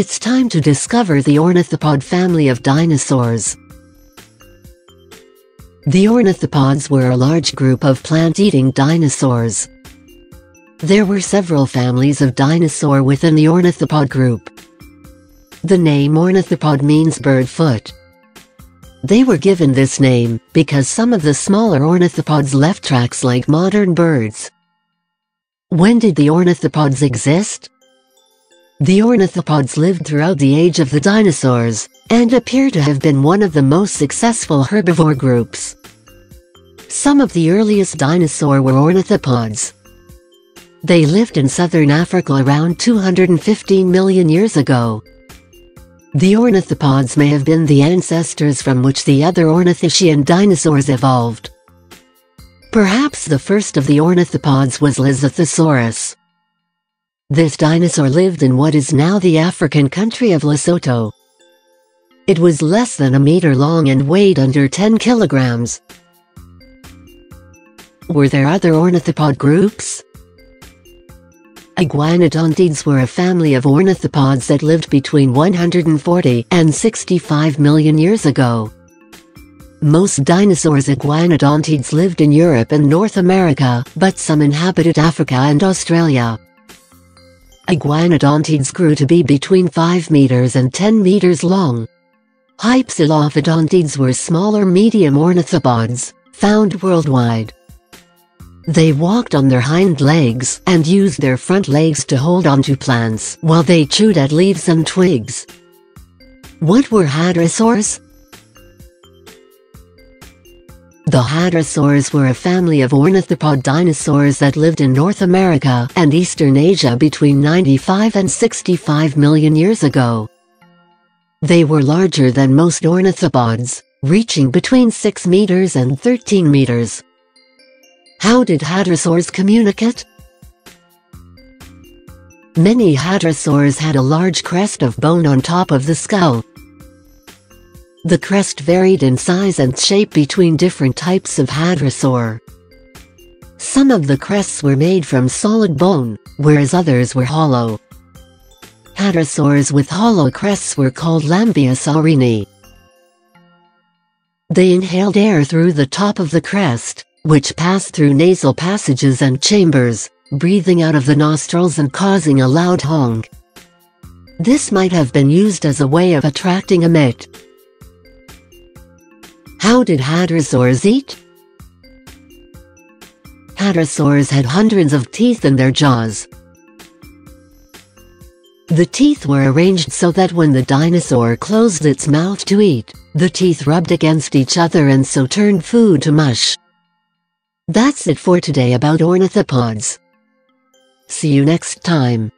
It's time to discover the ornithopod family of dinosaurs. The ornithopods were a large group of plant-eating dinosaurs. There were several families of dinosaur within the ornithopod group. The name ornithopod means bird foot. They were given this name because some of the smaller ornithopods left tracks like modern birds. When did the ornithopods exist? The ornithopods lived throughout the age of the dinosaurs, and appear to have been one of the most successful herbivore groups. Some of the earliest dinosaur were ornithopods. They lived in southern Africa around 215 million years ago. The ornithopods may have been the ancestors from which the other ornithischian dinosaurs evolved. Perhaps the first of the ornithopods was Lesothosaurus. This dinosaur lived in what is now the African country of Lesotho. It was less than a meter long and weighed under 10 kilograms. Were there other ornithopod groups? Iguanodontids were a family of ornithopods that lived between 140 and 65 million years ago. Most dinosaurs iguanodontids lived in Europe and North America, but some inhabited Africa and Australia. Iguanodontids grew to be between 5 meters and 10 meters long. Hypsilophodontids were smaller medium ornithopods, found worldwide. They walked on their hind legs and used their front legs to hold onto plants while they chewed at leaves and twigs. What were hadrosaurs? The hadrosaurs were a family of ornithopod dinosaurs that lived in North America and Eastern Asia between 95 and 65 million years ago. They were larger than most ornithopods, reaching between 6 meters and 13 meters. How did hadrosaurs communicate? Many hadrosaurs had a large crest of bone on top of the skull, the crest varied in size and shape between different types of hadrosaur. Some of the crests were made from solid bone, whereas others were hollow. Hadrosaurs with hollow crests were called lambeosaurini. They inhaled air through the top of the crest, which passed through nasal passages and chambers, breathing out of the nostrils and causing a loud honk. This might have been used as a way of attracting a mate. How did hadrosaurs eat? Hadrosaurs had hundreds of teeth in their jaws. The teeth were arranged so that when the dinosaur closed its mouth to eat, the teeth rubbed against each other and so turned food to mush. That's it for today about ornithopods. See you next time.